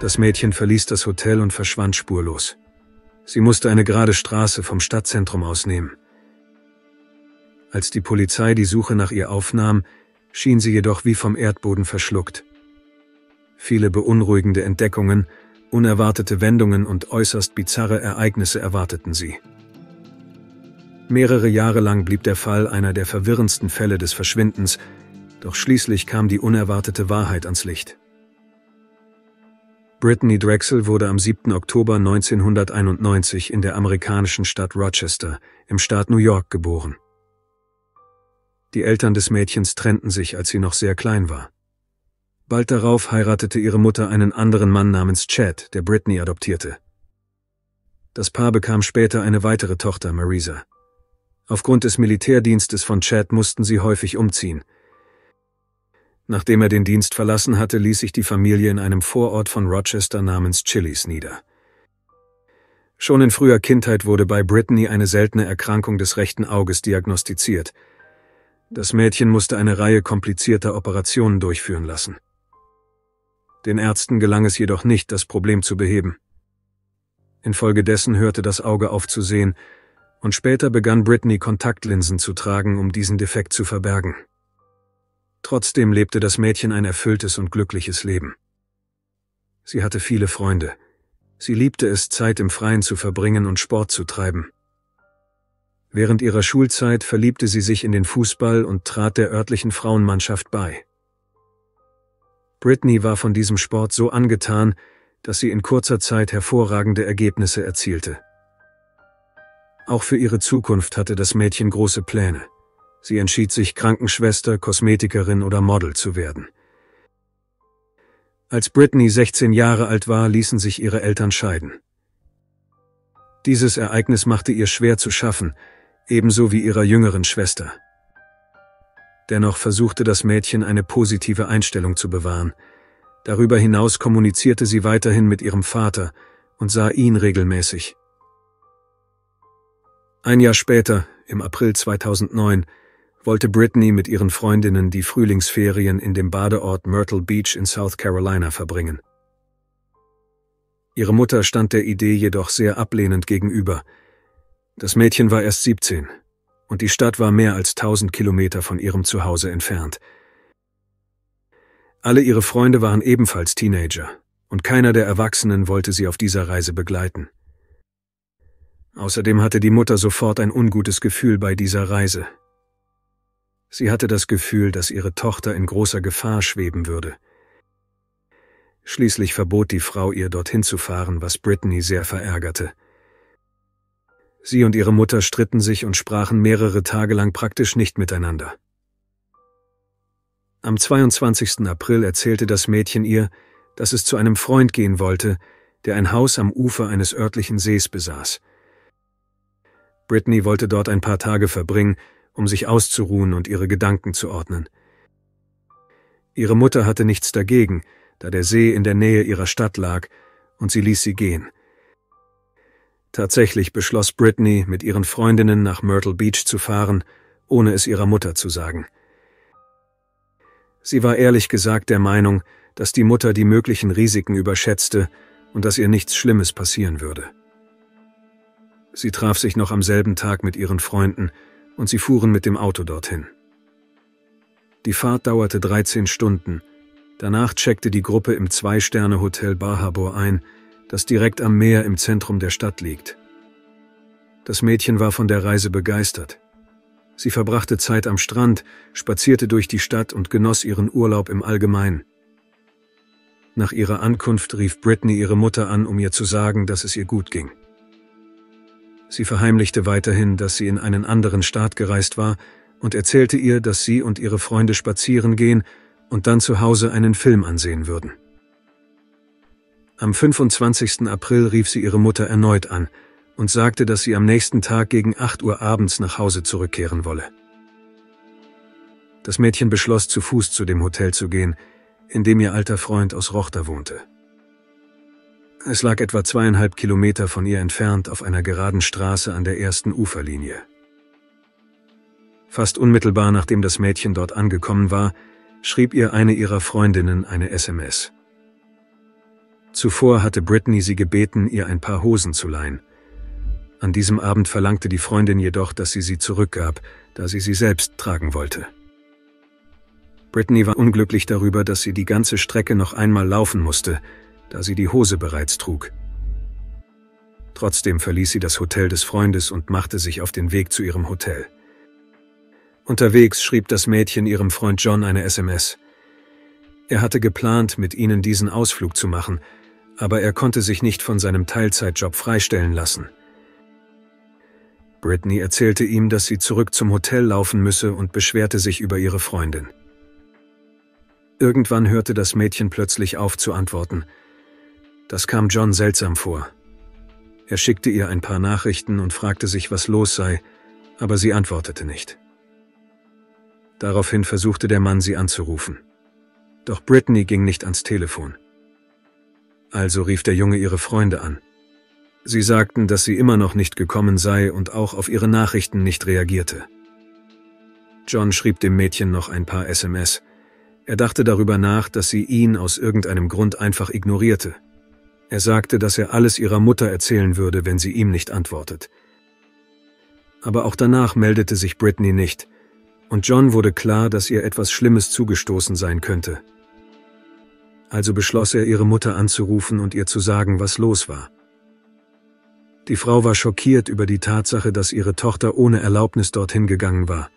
Das Mädchen verließ das Hotel und verschwand spurlos. Sie musste eine gerade Straße vom Stadtzentrum ausnehmen. Als die Polizei die Suche nach ihr aufnahm, schien sie jedoch wie vom Erdboden verschluckt. Viele beunruhigende Entdeckungen, unerwartete Wendungen und äußerst bizarre Ereignisse erwarteten sie. Mehrere Jahre lang blieb der Fall einer der verwirrendsten Fälle des Verschwindens, doch schließlich kam die unerwartete Wahrheit ans Licht. Brittany Drexel wurde am 7. Oktober 1991 in der amerikanischen Stadt Rochester im Staat New York geboren. Die Eltern des Mädchens trennten sich, als sie noch sehr klein war. Bald darauf heiratete ihre Mutter einen anderen Mann namens Chad, der Britney adoptierte. Das Paar bekam später eine weitere Tochter, Marisa. Aufgrund des Militärdienstes von Chad mussten sie häufig umziehen. Nachdem er den Dienst verlassen hatte, ließ sich die Familie in einem Vorort von Rochester namens Chili's nieder. Schon in früher Kindheit wurde bei Brittany eine seltene Erkrankung des rechten Auges diagnostiziert. Das Mädchen musste eine Reihe komplizierter Operationen durchführen lassen. Den Ärzten gelang es jedoch nicht, das Problem zu beheben. Infolgedessen hörte das Auge auf zu sehen, und später begann Britney Kontaktlinsen zu tragen, um diesen Defekt zu verbergen. Trotzdem lebte das Mädchen ein erfülltes und glückliches Leben. Sie hatte viele Freunde. Sie liebte es, Zeit im Freien zu verbringen und Sport zu treiben. Während ihrer Schulzeit verliebte sie sich in den Fußball und trat der örtlichen Frauenmannschaft bei. Britney war von diesem Sport so angetan, dass sie in kurzer Zeit hervorragende Ergebnisse erzielte. Auch für ihre Zukunft hatte das Mädchen große Pläne. Sie entschied sich, Krankenschwester, Kosmetikerin oder Model zu werden. Als Britney 16 Jahre alt war, ließen sich ihre Eltern scheiden. Dieses Ereignis machte ihr schwer zu schaffen, ebenso wie ihrer jüngeren Schwester. Dennoch versuchte das Mädchen eine positive Einstellung zu bewahren. Darüber hinaus kommunizierte sie weiterhin mit ihrem Vater und sah ihn regelmäßig. Ein Jahr später, im April 2009, wollte Brittany mit ihren Freundinnen die Frühlingsferien in dem Badeort Myrtle Beach in South Carolina verbringen. Ihre Mutter stand der Idee jedoch sehr ablehnend gegenüber. Das Mädchen war erst 17 und die Stadt war mehr als 1000 Kilometer von ihrem Zuhause entfernt. Alle ihre Freunde waren ebenfalls Teenager, und keiner der Erwachsenen wollte sie auf dieser Reise begleiten. Außerdem hatte die Mutter sofort ein ungutes Gefühl bei dieser Reise. Sie hatte das Gefühl, dass ihre Tochter in großer Gefahr schweben würde. Schließlich verbot die Frau ihr dorthin zu fahren, was Brittany sehr verärgerte. Sie und ihre Mutter stritten sich und sprachen mehrere Tage lang praktisch nicht miteinander. Am 22. April erzählte das Mädchen ihr, dass es zu einem Freund gehen wollte, der ein Haus am Ufer eines örtlichen Sees besaß. Brittany wollte dort ein paar Tage verbringen, um sich auszuruhen und ihre Gedanken zu ordnen. Ihre Mutter hatte nichts dagegen, da der See in der Nähe ihrer Stadt lag, und sie ließ sie gehen. Tatsächlich beschloss Britney, mit ihren Freundinnen nach Myrtle Beach zu fahren, ohne es ihrer Mutter zu sagen. Sie war ehrlich gesagt der Meinung, dass die Mutter die möglichen Risiken überschätzte und dass ihr nichts Schlimmes passieren würde. Sie traf sich noch am selben Tag mit ihren Freunden und sie fuhren mit dem Auto dorthin. Die Fahrt dauerte 13 Stunden. Danach checkte die Gruppe im Zwei-Sterne-Hotel Bar Harbor ein, das direkt am Meer im Zentrum der Stadt liegt. Das Mädchen war von der Reise begeistert. Sie verbrachte Zeit am Strand, spazierte durch die Stadt und genoss ihren Urlaub im Allgemeinen. Nach ihrer Ankunft rief Britney ihre Mutter an, um ihr zu sagen, dass es ihr gut ging. Sie verheimlichte weiterhin, dass sie in einen anderen Staat gereist war und erzählte ihr, dass sie und ihre Freunde spazieren gehen und dann zu Hause einen Film ansehen würden. Am 25. April rief sie ihre Mutter erneut an und sagte, dass sie am nächsten Tag gegen 8 Uhr abends nach Hause zurückkehren wolle. Das Mädchen beschloss, zu Fuß zu dem Hotel zu gehen, in dem ihr alter Freund aus Rochter wohnte. Es lag etwa zweieinhalb Kilometer von ihr entfernt auf einer geraden Straße an der ersten Uferlinie. Fast unmittelbar nachdem das Mädchen dort angekommen war, schrieb ihr eine ihrer Freundinnen eine SMS. Zuvor hatte Brittany sie gebeten, ihr ein paar Hosen zu leihen. An diesem Abend verlangte die Freundin jedoch, dass sie sie zurückgab, da sie sie selbst tragen wollte. Brittany war unglücklich darüber, dass sie die ganze Strecke noch einmal laufen musste, da sie die Hose bereits trug. Trotzdem verließ sie das Hotel des Freundes und machte sich auf den Weg zu ihrem Hotel. Unterwegs schrieb das Mädchen ihrem Freund John eine SMS. Er hatte geplant, mit ihnen diesen Ausflug zu machen, aber er konnte sich nicht von seinem Teilzeitjob freistellen lassen. Brittany erzählte ihm, dass sie zurück zum Hotel laufen müsse und beschwerte sich über ihre Freundin. Irgendwann hörte das Mädchen plötzlich auf zu antworten. Das kam John seltsam vor. Er schickte ihr ein paar Nachrichten und fragte sich, was los sei, aber sie antwortete nicht. Daraufhin versuchte der Mann, sie anzurufen. Doch Brittany ging nicht ans Telefon. Also rief der Junge ihre Freunde an. Sie sagten, dass sie immer noch nicht gekommen sei und auch auf ihre Nachrichten nicht reagierte. John schrieb dem Mädchen noch ein paar SMS. Er dachte darüber nach, dass sie ihn aus irgendeinem Grund einfach ignorierte. Er sagte, dass er alles ihrer Mutter erzählen würde, wenn sie ihm nicht antwortet. Aber auch danach meldete sich Britney nicht, und John wurde klar, dass ihr etwas Schlimmes zugestoßen sein könnte. Also beschloss er, ihre Mutter anzurufen und ihr zu sagen, was los war. Die Frau war schockiert über die Tatsache, dass ihre Tochter ohne Erlaubnis dorthin gegangen war.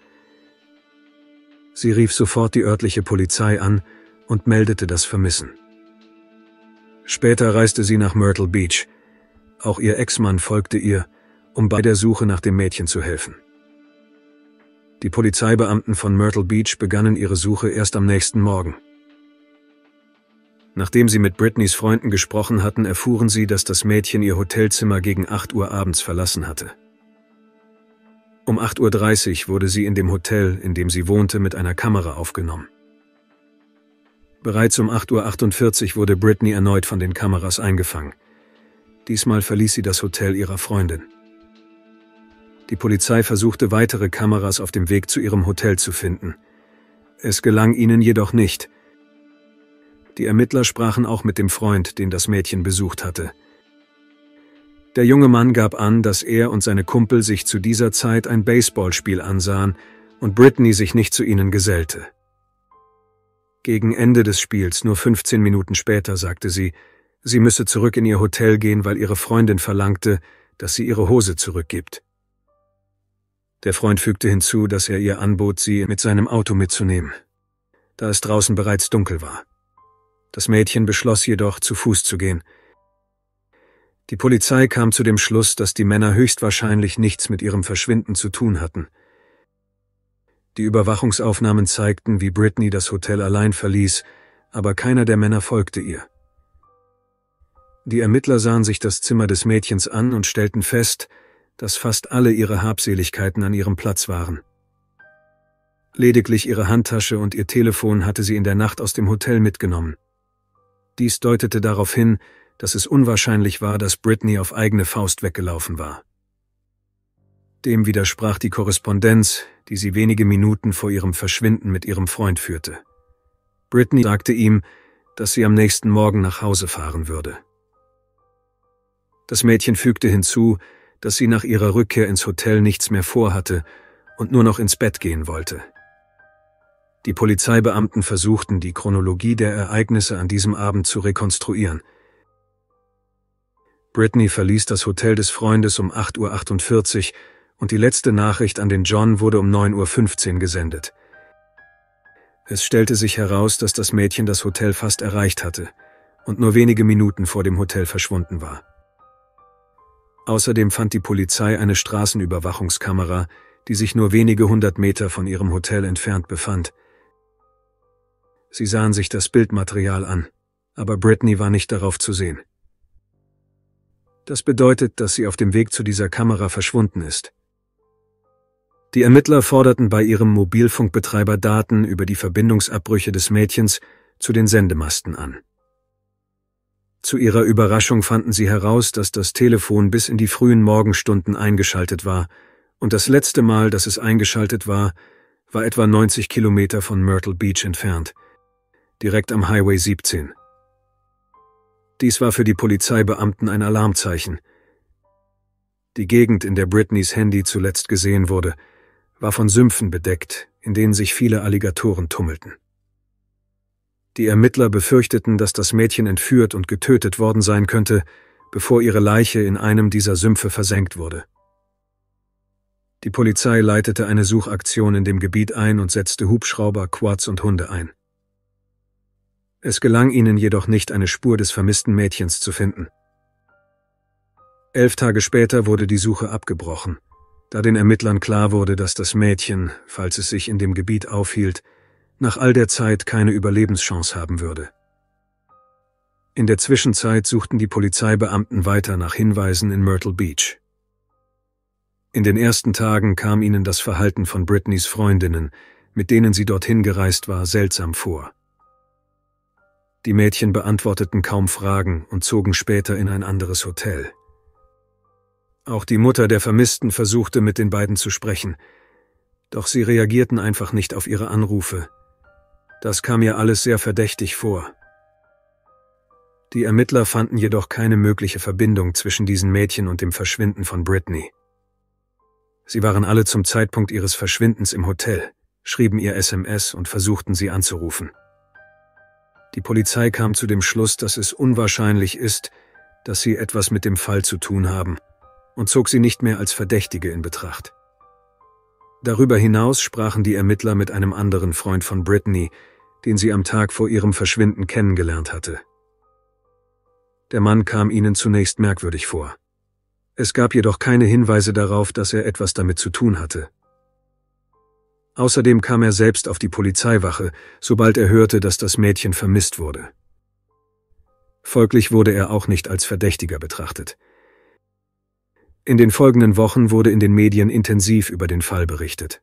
Sie rief sofort die örtliche Polizei an und meldete das Vermissen. Später reiste sie nach Myrtle Beach. Auch ihr Ex-Mann folgte ihr, um bei der Suche nach dem Mädchen zu helfen. Die Polizeibeamten von Myrtle Beach begannen ihre Suche erst am nächsten Morgen. Nachdem sie mit Britneys Freunden gesprochen hatten, erfuhren sie, dass das Mädchen ihr Hotelzimmer gegen 8 Uhr abends verlassen hatte. Um 8.30 Uhr wurde sie in dem Hotel, in dem sie wohnte, mit einer Kamera aufgenommen. Bereits um 8.48 Uhr wurde Britney erneut von den Kameras eingefangen. Diesmal verließ sie das Hotel ihrer Freundin. Die Polizei versuchte weitere Kameras auf dem Weg zu ihrem Hotel zu finden. Es gelang ihnen jedoch nicht – die Ermittler sprachen auch mit dem Freund, den das Mädchen besucht hatte. Der junge Mann gab an, dass er und seine Kumpel sich zu dieser Zeit ein Baseballspiel ansahen und Britney sich nicht zu ihnen gesellte. Gegen Ende des Spiels, nur 15 Minuten später, sagte sie, sie müsse zurück in ihr Hotel gehen, weil ihre Freundin verlangte, dass sie ihre Hose zurückgibt. Der Freund fügte hinzu, dass er ihr anbot, sie mit seinem Auto mitzunehmen, da es draußen bereits dunkel war. Das Mädchen beschloss jedoch, zu Fuß zu gehen. Die Polizei kam zu dem Schluss, dass die Männer höchstwahrscheinlich nichts mit ihrem Verschwinden zu tun hatten. Die Überwachungsaufnahmen zeigten, wie Britney das Hotel allein verließ, aber keiner der Männer folgte ihr. Die Ermittler sahen sich das Zimmer des Mädchens an und stellten fest, dass fast alle ihre Habseligkeiten an ihrem Platz waren. Lediglich ihre Handtasche und ihr Telefon hatte sie in der Nacht aus dem Hotel mitgenommen. Dies deutete darauf hin, dass es unwahrscheinlich war, dass Britney auf eigene Faust weggelaufen war. Dem widersprach die Korrespondenz, die sie wenige Minuten vor ihrem Verschwinden mit ihrem Freund führte. Britney sagte ihm, dass sie am nächsten Morgen nach Hause fahren würde. Das Mädchen fügte hinzu, dass sie nach ihrer Rückkehr ins Hotel nichts mehr vorhatte und nur noch ins Bett gehen wollte. Die Polizeibeamten versuchten, die Chronologie der Ereignisse an diesem Abend zu rekonstruieren. Britney verließ das Hotel des Freundes um 8.48 Uhr und die letzte Nachricht an den John wurde um 9.15 Uhr gesendet. Es stellte sich heraus, dass das Mädchen das Hotel fast erreicht hatte und nur wenige Minuten vor dem Hotel verschwunden war. Außerdem fand die Polizei eine Straßenüberwachungskamera, die sich nur wenige hundert Meter von ihrem Hotel entfernt befand. Sie sahen sich das Bildmaterial an, aber Britney war nicht darauf zu sehen. Das bedeutet, dass sie auf dem Weg zu dieser Kamera verschwunden ist. Die Ermittler forderten bei ihrem Mobilfunkbetreiber Daten über die Verbindungsabbrüche des Mädchens zu den Sendemasten an. Zu ihrer Überraschung fanden sie heraus, dass das Telefon bis in die frühen Morgenstunden eingeschaltet war, und das letzte Mal, dass es eingeschaltet war, war etwa 90 Kilometer von Myrtle Beach entfernt direkt am Highway 17. Dies war für die Polizeibeamten ein Alarmzeichen. Die Gegend, in der Britneys Handy zuletzt gesehen wurde, war von Sümpfen bedeckt, in denen sich viele Alligatoren tummelten. Die Ermittler befürchteten, dass das Mädchen entführt und getötet worden sein könnte, bevor ihre Leiche in einem dieser Sümpfe versenkt wurde. Die Polizei leitete eine Suchaktion in dem Gebiet ein und setzte Hubschrauber, Quads und Hunde ein. Es gelang ihnen jedoch nicht, eine Spur des vermissten Mädchens zu finden. Elf Tage später wurde die Suche abgebrochen, da den Ermittlern klar wurde, dass das Mädchen, falls es sich in dem Gebiet aufhielt, nach all der Zeit keine Überlebenschance haben würde. In der Zwischenzeit suchten die Polizeibeamten weiter nach Hinweisen in Myrtle Beach. In den ersten Tagen kam ihnen das Verhalten von Britneys Freundinnen, mit denen sie dorthin gereist war, seltsam vor. Die Mädchen beantworteten kaum Fragen und zogen später in ein anderes Hotel. Auch die Mutter der Vermissten versuchte mit den beiden zu sprechen, doch sie reagierten einfach nicht auf ihre Anrufe, das kam ihr alles sehr verdächtig vor. Die Ermittler fanden jedoch keine mögliche Verbindung zwischen diesen Mädchen und dem Verschwinden von Britney. Sie waren alle zum Zeitpunkt ihres Verschwindens im Hotel, schrieben ihr SMS und versuchten sie anzurufen. Die Polizei kam zu dem Schluss, dass es unwahrscheinlich ist, dass sie etwas mit dem Fall zu tun haben und zog sie nicht mehr als Verdächtige in Betracht. Darüber hinaus sprachen die Ermittler mit einem anderen Freund von Britney, den sie am Tag vor ihrem Verschwinden kennengelernt hatte. Der Mann kam ihnen zunächst merkwürdig vor. Es gab jedoch keine Hinweise darauf, dass er etwas damit zu tun hatte. Außerdem kam er selbst auf die Polizeiwache, sobald er hörte, dass das Mädchen vermisst wurde. Folglich wurde er auch nicht als Verdächtiger betrachtet. In den folgenden Wochen wurde in den Medien intensiv über den Fall berichtet.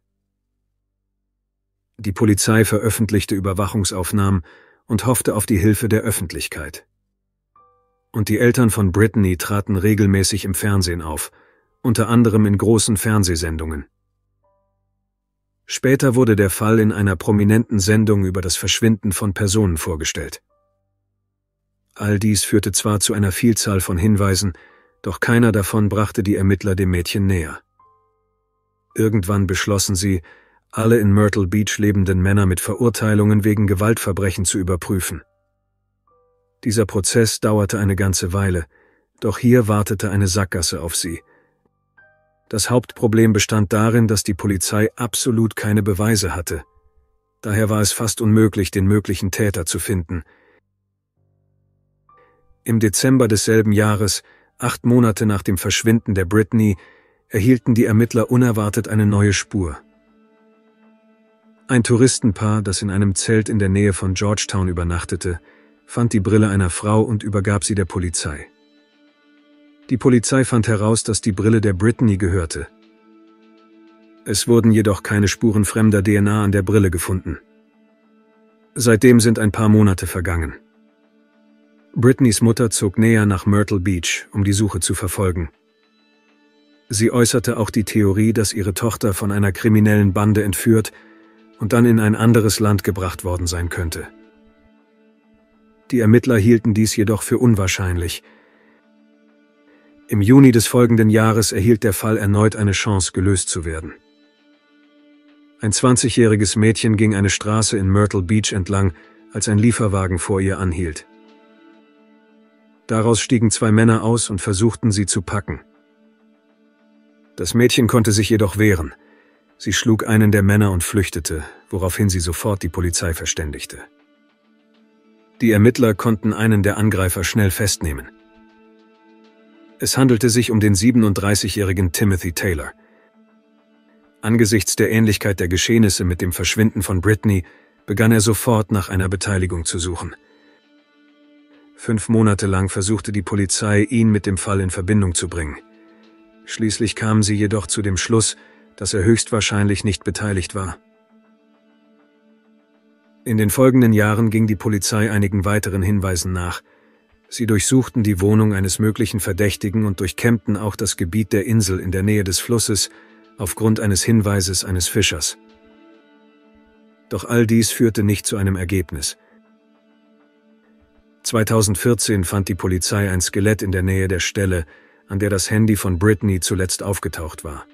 Die Polizei veröffentlichte Überwachungsaufnahmen und hoffte auf die Hilfe der Öffentlichkeit. Und die Eltern von Brittany traten regelmäßig im Fernsehen auf, unter anderem in großen Fernsehsendungen. Später wurde der Fall in einer prominenten Sendung über das Verschwinden von Personen vorgestellt. All dies führte zwar zu einer Vielzahl von Hinweisen, doch keiner davon brachte die Ermittler dem Mädchen näher. Irgendwann beschlossen sie, alle in Myrtle Beach lebenden Männer mit Verurteilungen wegen Gewaltverbrechen zu überprüfen. Dieser Prozess dauerte eine ganze Weile, doch hier wartete eine Sackgasse auf sie. Das Hauptproblem bestand darin, dass die Polizei absolut keine Beweise hatte. Daher war es fast unmöglich, den möglichen Täter zu finden. Im Dezember desselben Jahres, acht Monate nach dem Verschwinden der Britney, erhielten die Ermittler unerwartet eine neue Spur. Ein Touristenpaar, das in einem Zelt in der Nähe von Georgetown übernachtete, fand die Brille einer Frau und übergab sie der Polizei. Die Polizei fand heraus, dass die Brille der Brittany gehörte. Es wurden jedoch keine Spuren fremder DNA an der Brille gefunden. Seitdem sind ein paar Monate vergangen. Britneys Mutter zog näher nach Myrtle Beach, um die Suche zu verfolgen. Sie äußerte auch die Theorie, dass ihre Tochter von einer kriminellen Bande entführt und dann in ein anderes Land gebracht worden sein könnte. Die Ermittler hielten dies jedoch für unwahrscheinlich. Im Juni des folgenden Jahres erhielt der Fall erneut eine Chance, gelöst zu werden. Ein 20-jähriges Mädchen ging eine Straße in Myrtle Beach entlang, als ein Lieferwagen vor ihr anhielt. Daraus stiegen zwei Männer aus und versuchten sie zu packen. Das Mädchen konnte sich jedoch wehren – Sie schlug einen der Männer und flüchtete, woraufhin sie sofort die Polizei verständigte. Die Ermittler konnten einen der Angreifer schnell festnehmen. Es handelte sich um den 37-jährigen Timothy Taylor. Angesichts der Ähnlichkeit der Geschehnisse mit dem Verschwinden von Britney begann er sofort nach einer Beteiligung zu suchen. Fünf Monate lang versuchte die Polizei, ihn mit dem Fall in Verbindung zu bringen. Schließlich kamen sie jedoch zu dem Schluss, dass er höchstwahrscheinlich nicht beteiligt war. In den folgenden Jahren ging die Polizei einigen weiteren Hinweisen nach. Sie durchsuchten die Wohnung eines möglichen Verdächtigen und durchkämmten auch das Gebiet der Insel in der Nähe des Flusses aufgrund eines Hinweises eines Fischers. Doch all dies führte nicht zu einem Ergebnis. 2014 fand die Polizei ein Skelett in der Nähe der Stelle, an der das Handy von Britney zuletzt aufgetaucht war.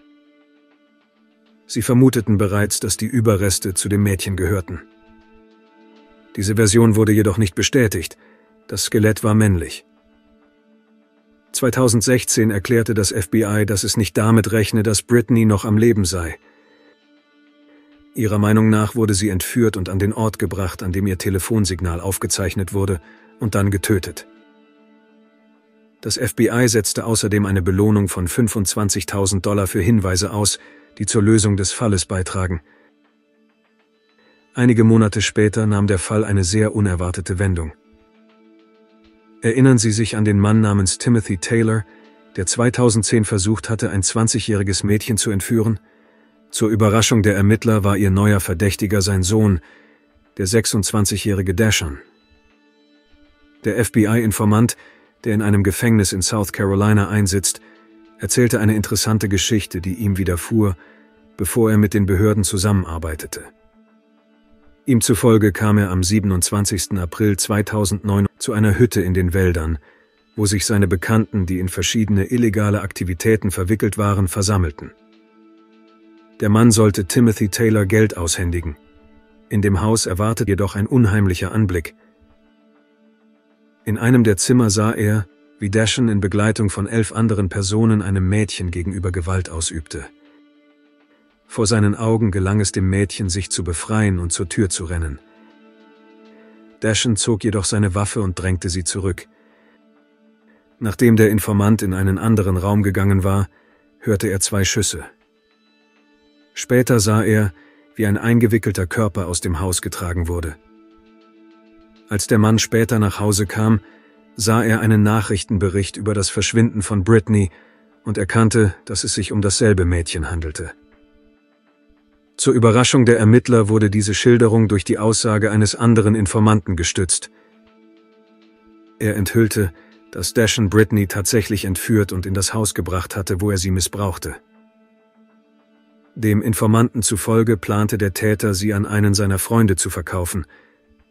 Sie vermuteten bereits, dass die Überreste zu dem Mädchen gehörten. Diese Version wurde jedoch nicht bestätigt. Das Skelett war männlich. 2016 erklärte das FBI, dass es nicht damit rechne, dass Britney noch am Leben sei. Ihrer Meinung nach wurde sie entführt und an den Ort gebracht, an dem ihr Telefonsignal aufgezeichnet wurde, und dann getötet. Das FBI setzte außerdem eine Belohnung von 25.000 Dollar für Hinweise aus, die zur Lösung des Falles beitragen. Einige Monate später nahm der Fall eine sehr unerwartete Wendung. Erinnern Sie sich an den Mann namens Timothy Taylor, der 2010 versucht hatte, ein 20-jähriges Mädchen zu entführen? Zur Überraschung der Ermittler war ihr neuer Verdächtiger sein Sohn, der 26-jährige Dashon. Der FBI-Informant, der in einem Gefängnis in South Carolina einsitzt, erzählte eine interessante Geschichte, die ihm widerfuhr, bevor er mit den Behörden zusammenarbeitete. Ihm zufolge kam er am 27. April 2009 zu einer Hütte in den Wäldern, wo sich seine Bekannten, die in verschiedene illegale Aktivitäten verwickelt waren, versammelten. Der Mann sollte Timothy Taylor Geld aushändigen. In dem Haus erwartet jedoch ein unheimlicher Anblick. In einem der Zimmer sah er, wie Dashen in Begleitung von elf anderen Personen einem Mädchen gegenüber Gewalt ausübte. Vor seinen Augen gelang es dem Mädchen, sich zu befreien und zur Tür zu rennen. Dashen zog jedoch seine Waffe und drängte sie zurück. Nachdem der Informant in einen anderen Raum gegangen war, hörte er zwei Schüsse. Später sah er, wie ein eingewickelter Körper aus dem Haus getragen wurde. Als der Mann später nach Hause kam, sah er einen Nachrichtenbericht über das Verschwinden von Britney und erkannte, dass es sich um dasselbe Mädchen handelte. Zur Überraschung der Ermittler wurde diese Schilderung durch die Aussage eines anderen Informanten gestützt. Er enthüllte, dass Dashen Britney tatsächlich entführt und in das Haus gebracht hatte, wo er sie missbrauchte. Dem Informanten zufolge plante der Täter, sie an einen seiner Freunde zu verkaufen,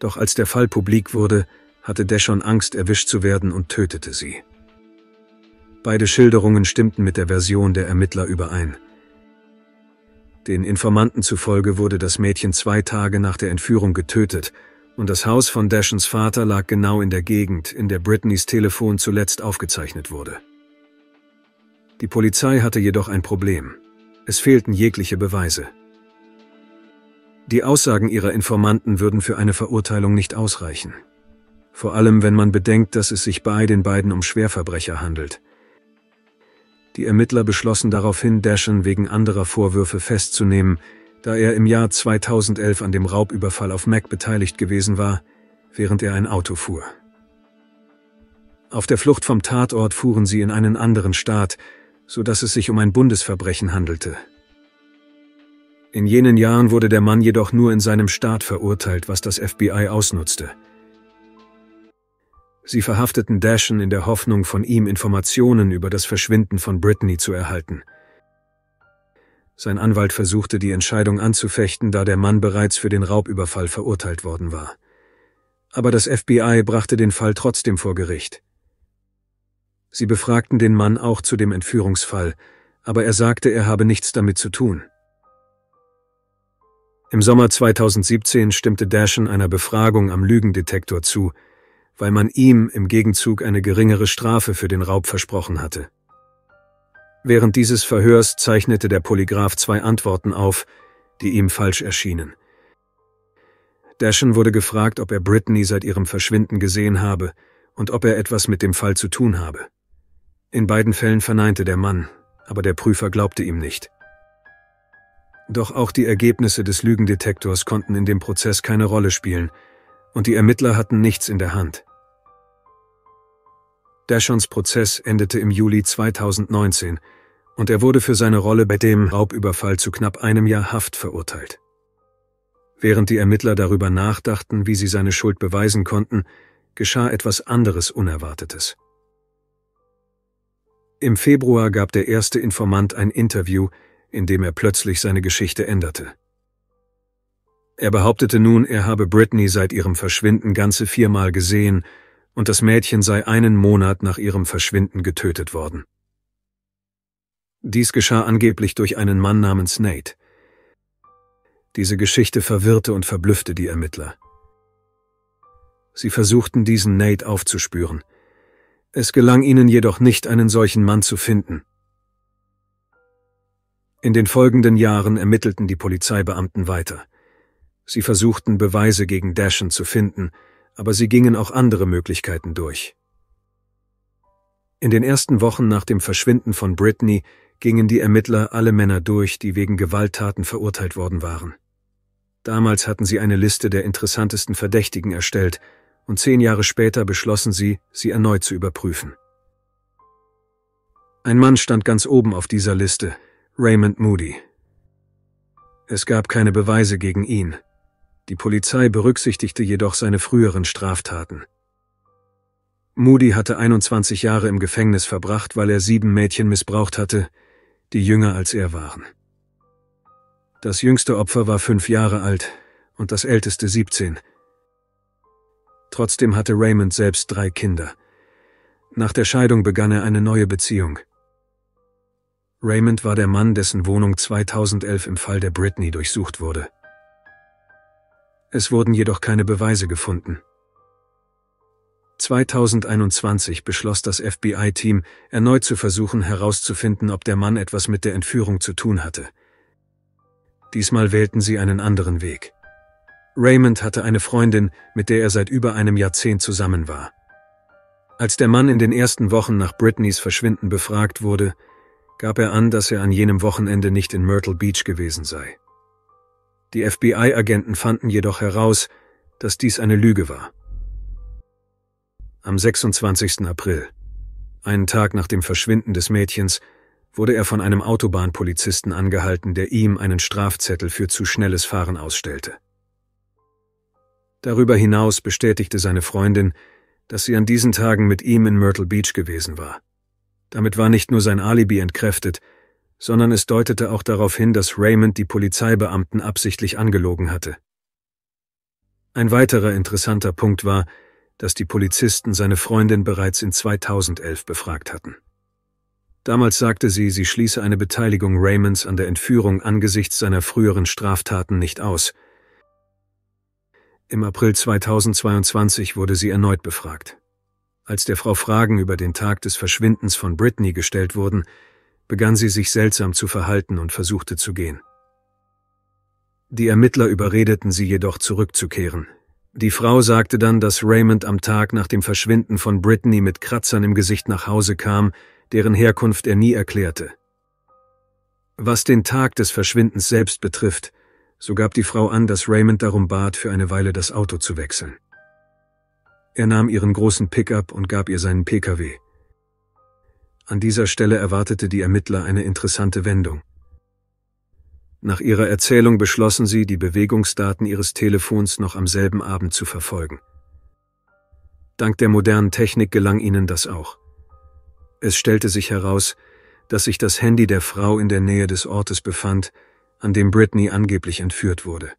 doch als der Fall publik wurde, hatte Dashon Angst, erwischt zu werden und tötete sie. Beide Schilderungen stimmten mit der Version der Ermittler überein. Den Informanten zufolge wurde das Mädchen zwei Tage nach der Entführung getötet und das Haus von Dashons Vater lag genau in der Gegend, in der Britneys Telefon zuletzt aufgezeichnet wurde. Die Polizei hatte jedoch ein Problem. Es fehlten jegliche Beweise. Die Aussagen ihrer Informanten würden für eine Verurteilung nicht ausreichen. Vor allem, wenn man bedenkt, dass es sich bei den beiden um Schwerverbrecher handelt – die Ermittler beschlossen daraufhin, Dashen wegen anderer Vorwürfe festzunehmen, da er im Jahr 2011 an dem Raubüberfall auf Mac beteiligt gewesen war, während er ein Auto fuhr. Auf der Flucht vom Tatort fuhren sie in einen anderen Staat, so dass es sich um ein Bundesverbrechen handelte. In jenen Jahren wurde der Mann jedoch nur in seinem Staat verurteilt, was das FBI ausnutzte – Sie verhafteten Dashen in der Hoffnung, von ihm Informationen über das Verschwinden von Brittany zu erhalten. Sein Anwalt versuchte die Entscheidung anzufechten, da der Mann bereits für den Raubüberfall verurteilt worden war. Aber das FBI brachte den Fall trotzdem vor Gericht. Sie befragten den Mann auch zu dem Entführungsfall, aber er sagte, er habe nichts damit zu tun. Im Sommer 2017 stimmte Dashen einer Befragung am Lügendetektor zu, weil man ihm im Gegenzug eine geringere Strafe für den Raub versprochen hatte. Während dieses Verhörs zeichnete der Polygraph zwei Antworten auf, die ihm falsch erschienen. Dashen wurde gefragt, ob er Brittany seit ihrem Verschwinden gesehen habe und ob er etwas mit dem Fall zu tun habe. In beiden Fällen verneinte der Mann, aber der Prüfer glaubte ihm nicht. Doch auch die Ergebnisse des Lügendetektors konnten in dem Prozess keine Rolle spielen, und die Ermittler hatten nichts in der Hand. Dashons Prozess endete im Juli 2019 und er wurde für seine Rolle bei dem Raubüberfall zu knapp einem Jahr Haft verurteilt. Während die Ermittler darüber nachdachten, wie sie seine Schuld beweisen konnten, geschah etwas anderes Unerwartetes. Im Februar gab der erste Informant ein Interview, in dem er plötzlich seine Geschichte änderte. Er behauptete nun, er habe Britney seit ihrem Verschwinden ganze viermal gesehen, und das Mädchen sei einen Monat nach ihrem Verschwinden getötet worden. Dies geschah angeblich durch einen Mann namens Nate. Diese Geschichte verwirrte und verblüffte die Ermittler. Sie versuchten diesen Nate aufzuspüren. Es gelang ihnen jedoch nicht, einen solchen Mann zu finden. In den folgenden Jahren ermittelten die Polizeibeamten weiter. Sie versuchten Beweise gegen Dashen zu finden, aber sie gingen auch andere Möglichkeiten durch. In den ersten Wochen nach dem Verschwinden von Britney gingen die Ermittler alle Männer durch, die wegen Gewalttaten verurteilt worden waren. Damals hatten sie eine Liste der interessantesten Verdächtigen erstellt, und zehn Jahre später beschlossen sie, sie erneut zu überprüfen. Ein Mann stand ganz oben auf dieser Liste, Raymond Moody. Es gab keine Beweise gegen ihn. Die Polizei berücksichtigte jedoch seine früheren Straftaten. Moody hatte 21 Jahre im Gefängnis verbracht, weil er sieben Mädchen missbraucht hatte, die jünger als er waren. Das jüngste Opfer war fünf Jahre alt und das älteste 17. Trotzdem hatte Raymond selbst drei Kinder. Nach der Scheidung begann er eine neue Beziehung. Raymond war der Mann, dessen Wohnung 2011 im Fall der Britney durchsucht wurde. Es wurden jedoch keine Beweise gefunden. 2021 beschloss das FBI-Team, erneut zu versuchen herauszufinden, ob der Mann etwas mit der Entführung zu tun hatte. Diesmal wählten sie einen anderen Weg. Raymond hatte eine Freundin, mit der er seit über einem Jahrzehnt zusammen war. Als der Mann in den ersten Wochen nach Britneys Verschwinden befragt wurde, gab er an, dass er an jenem Wochenende nicht in Myrtle Beach gewesen sei. Die FBI-Agenten fanden jedoch heraus, dass dies eine Lüge war. Am 26. April, einen Tag nach dem Verschwinden des Mädchens, wurde er von einem Autobahnpolizisten angehalten, der ihm einen Strafzettel für zu schnelles Fahren ausstellte. Darüber hinaus bestätigte seine Freundin, dass sie an diesen Tagen mit ihm in Myrtle Beach gewesen war. Damit war nicht nur sein Alibi entkräftet, sondern es deutete auch darauf hin, dass Raymond die Polizeibeamten absichtlich angelogen hatte. Ein weiterer interessanter Punkt war, dass die Polizisten seine Freundin bereits in 2011 befragt hatten. Damals sagte sie, sie schließe eine Beteiligung Raymonds an der Entführung angesichts seiner früheren Straftaten nicht aus. Im April 2022 wurde sie erneut befragt. Als der Frau Fragen über den Tag des Verschwindens von Britney gestellt wurden, begann sie sich seltsam zu verhalten und versuchte zu gehen. Die Ermittler überredeten sie jedoch zurückzukehren, die Frau sagte dann, dass Raymond am Tag nach dem Verschwinden von Britney mit Kratzern im Gesicht nach Hause kam, deren Herkunft er nie erklärte. Was den Tag des Verschwindens selbst betrifft, so gab die Frau an, dass Raymond darum bat, für eine Weile das Auto zu wechseln. Er nahm ihren großen Pickup und gab ihr seinen Pkw. An dieser Stelle erwartete die Ermittler eine interessante Wendung. Nach ihrer Erzählung beschlossen sie, die Bewegungsdaten ihres Telefons noch am selben Abend zu verfolgen. Dank der modernen Technik gelang ihnen das auch. Es stellte sich heraus, dass sich das Handy der Frau in der Nähe des Ortes befand, an dem Britney angeblich entführt wurde.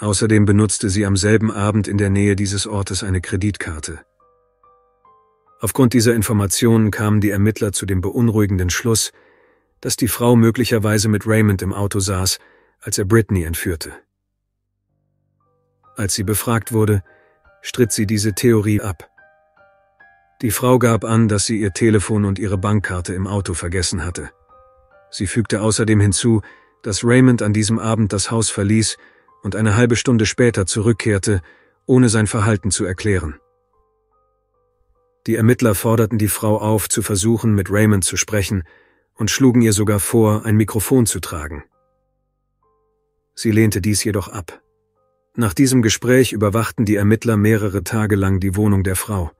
Außerdem benutzte sie am selben Abend in der Nähe dieses Ortes eine Kreditkarte. Aufgrund dieser Informationen kamen die Ermittler zu dem beunruhigenden Schluss, dass die Frau möglicherweise mit Raymond im Auto saß, als er Britney entführte. Als sie befragt wurde, stritt sie diese Theorie ab. Die Frau gab an, dass sie ihr Telefon und ihre Bankkarte im Auto vergessen hatte. Sie fügte außerdem hinzu, dass Raymond an diesem Abend das Haus verließ und eine halbe Stunde später zurückkehrte, ohne sein Verhalten zu erklären. Die Ermittler forderten die Frau auf, zu versuchen, mit Raymond zu sprechen, und schlugen ihr sogar vor, ein Mikrofon zu tragen. Sie lehnte dies jedoch ab. Nach diesem Gespräch überwachten die Ermittler mehrere Tage lang die Wohnung der Frau.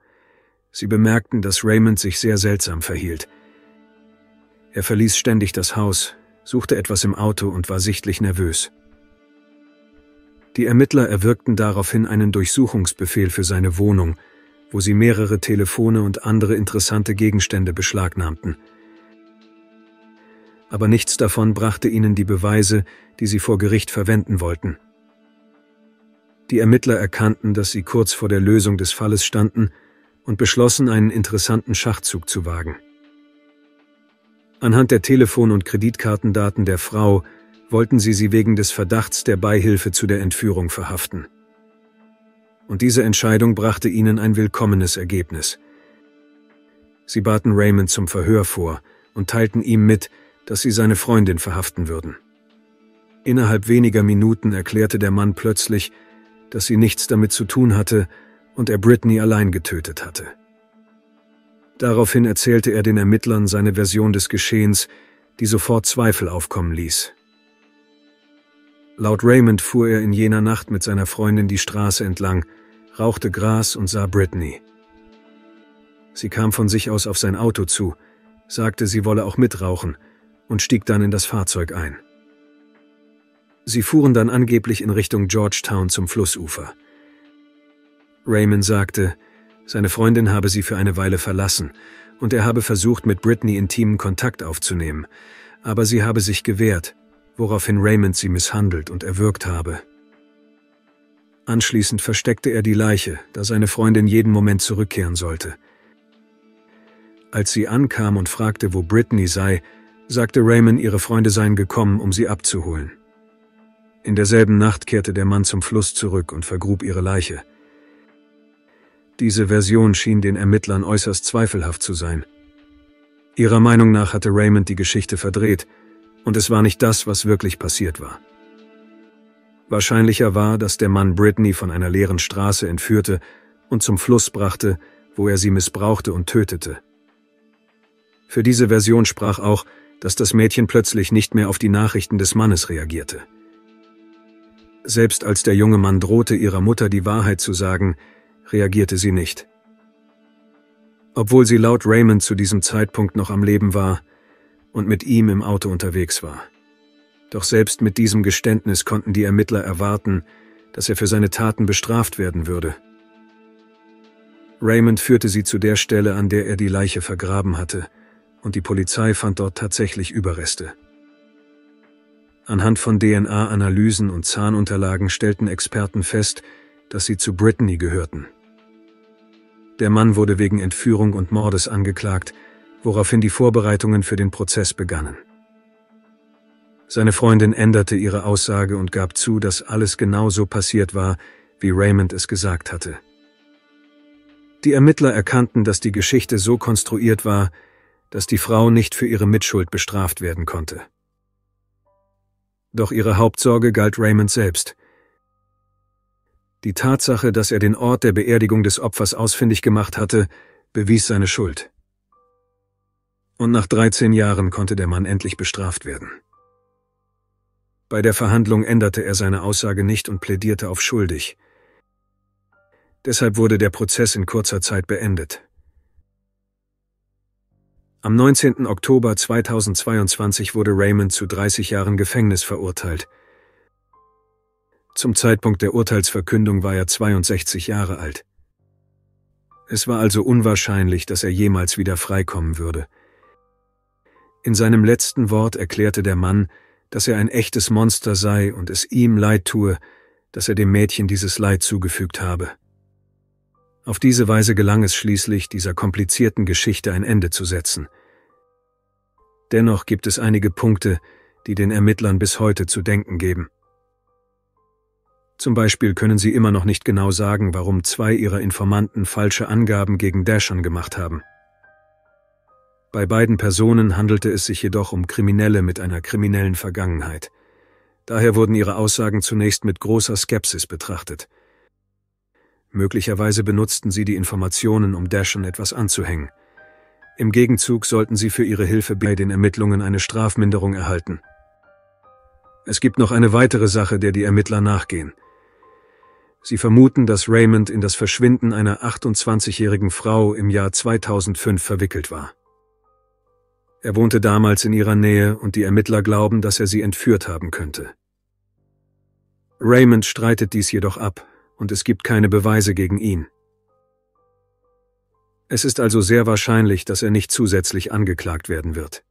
Sie bemerkten, dass Raymond sich sehr seltsam verhielt. Er verließ ständig das Haus, suchte etwas im Auto und war sichtlich nervös. Die Ermittler erwirkten daraufhin einen Durchsuchungsbefehl für seine Wohnung, wo sie mehrere Telefone und andere interessante Gegenstände beschlagnahmten aber nichts davon brachte ihnen die Beweise, die sie vor Gericht verwenden wollten. Die Ermittler erkannten, dass sie kurz vor der Lösung des Falles standen und beschlossen, einen interessanten Schachzug zu wagen. Anhand der Telefon- und Kreditkartendaten der Frau wollten sie sie wegen des Verdachts der Beihilfe zu der Entführung verhaften. Und diese Entscheidung brachte ihnen ein willkommenes Ergebnis. Sie baten Raymond zum Verhör vor und teilten ihm mit, dass sie seine Freundin verhaften würden. Innerhalb weniger Minuten erklärte der Mann plötzlich, dass sie nichts damit zu tun hatte und er Britney allein getötet hatte. Daraufhin erzählte er den Ermittlern seine Version des Geschehens, die sofort Zweifel aufkommen ließ. Laut Raymond fuhr er in jener Nacht mit seiner Freundin die Straße entlang, rauchte Gras und sah Britney. Sie kam von sich aus auf sein Auto zu, sagte, sie wolle auch mitrauchen und stieg dann in das Fahrzeug ein. Sie fuhren dann angeblich in Richtung Georgetown zum Flussufer. Raymond sagte, seine Freundin habe sie für eine Weile verlassen und er habe versucht, mit Britney intimen Kontakt aufzunehmen, aber sie habe sich gewehrt, woraufhin Raymond sie misshandelt und erwürgt habe. Anschließend versteckte er die Leiche, da seine Freundin jeden Moment zurückkehren sollte. Als sie ankam und fragte, wo Britney sei, sagte Raymond, ihre Freunde seien gekommen, um sie abzuholen. In derselben Nacht kehrte der Mann zum Fluss zurück und vergrub ihre Leiche. Diese Version schien den Ermittlern äußerst zweifelhaft zu sein. Ihrer Meinung nach hatte Raymond die Geschichte verdreht, und es war nicht das, was wirklich passiert war. Wahrscheinlicher war, dass der Mann Britney von einer leeren Straße entführte und zum Fluss brachte, wo er sie missbrauchte und tötete. Für diese Version sprach auch, dass das Mädchen plötzlich nicht mehr auf die Nachrichten des Mannes reagierte. Selbst als der junge Mann drohte, ihrer Mutter die Wahrheit zu sagen, reagierte sie nicht. Obwohl sie laut Raymond zu diesem Zeitpunkt noch am Leben war und mit ihm im Auto unterwegs war. Doch selbst mit diesem Geständnis konnten die Ermittler erwarten, dass er für seine Taten bestraft werden würde. Raymond führte sie zu der Stelle, an der er die Leiche vergraben hatte, und die Polizei fand dort tatsächlich Überreste. Anhand von DNA-Analysen und Zahnunterlagen stellten Experten fest, dass sie zu Brittany gehörten. Der Mann wurde wegen Entführung und Mordes angeklagt, woraufhin die Vorbereitungen für den Prozess begannen. Seine Freundin änderte ihre Aussage und gab zu, dass alles genau so passiert war, wie Raymond es gesagt hatte. Die Ermittler erkannten, dass die Geschichte so konstruiert war, dass die Frau nicht für ihre Mitschuld bestraft werden konnte. Doch ihre Hauptsorge galt Raymond selbst. Die Tatsache, dass er den Ort der Beerdigung des Opfers ausfindig gemacht hatte, bewies seine Schuld. Und nach 13 Jahren konnte der Mann endlich bestraft werden. Bei der Verhandlung änderte er seine Aussage nicht und plädierte auf schuldig. Deshalb wurde der Prozess in kurzer Zeit beendet. Am 19. Oktober 2022 wurde Raymond zu 30 Jahren Gefängnis verurteilt. Zum Zeitpunkt der Urteilsverkündung war er 62 Jahre alt. Es war also unwahrscheinlich, dass er jemals wieder freikommen würde. In seinem letzten Wort erklärte der Mann, dass er ein echtes Monster sei und es ihm leid tue, dass er dem Mädchen dieses Leid zugefügt habe. Auf diese Weise gelang es schließlich, dieser komplizierten Geschichte ein Ende zu setzen. Dennoch gibt es einige Punkte, die den Ermittlern bis heute zu denken geben. Zum Beispiel können sie immer noch nicht genau sagen, warum zwei ihrer Informanten falsche Angaben gegen Dashon gemacht haben. Bei beiden Personen handelte es sich jedoch um Kriminelle mit einer kriminellen Vergangenheit. Daher wurden ihre Aussagen zunächst mit großer Skepsis betrachtet. Möglicherweise benutzten sie die Informationen, um Dashon etwas anzuhängen. Im Gegenzug sollten sie für ihre Hilfe bei den Ermittlungen eine Strafminderung erhalten. Es gibt noch eine weitere Sache, der die Ermittler nachgehen. Sie vermuten, dass Raymond in das Verschwinden einer 28-jährigen Frau im Jahr 2005 verwickelt war. Er wohnte damals in ihrer Nähe und die Ermittler glauben, dass er sie entführt haben könnte. Raymond streitet dies jedoch ab und es gibt keine Beweise gegen ihn. Es ist also sehr wahrscheinlich, dass er nicht zusätzlich angeklagt werden wird.